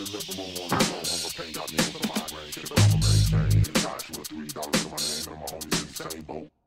I'm three dollars in my hand. And my homies in the same boat.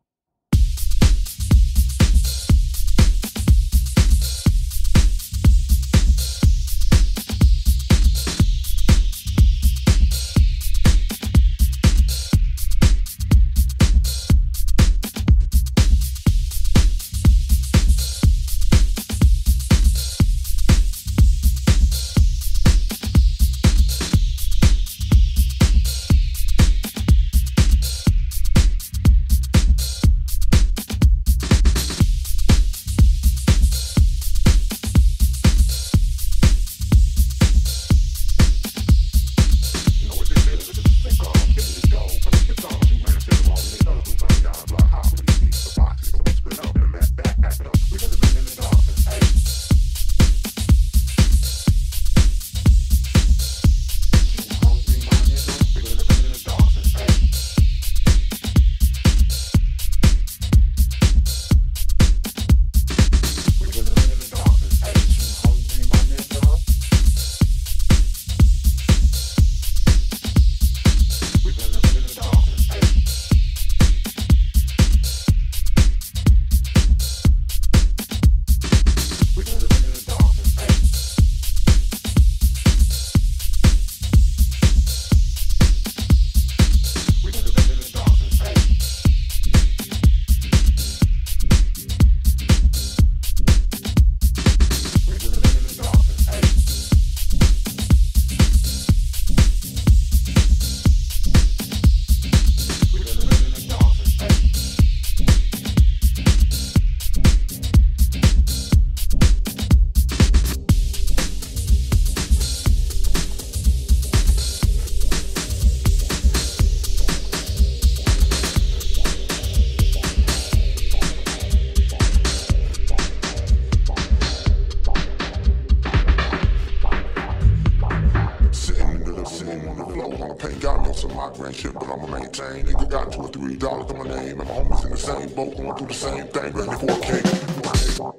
Chain. Nigga got two or three dollars to my name. And my homies in the same boat going through the same thing. Ready for a cake.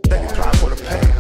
Let me try for the pain.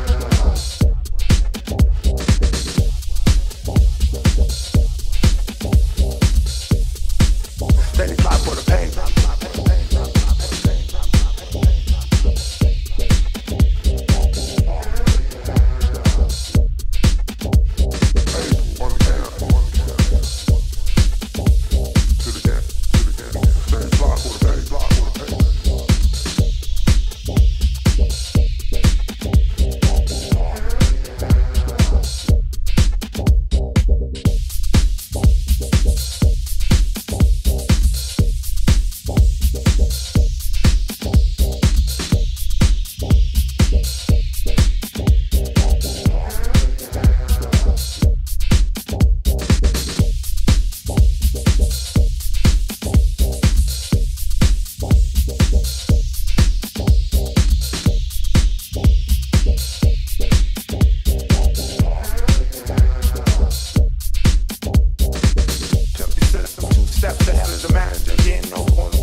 steps hell of the manager. You no one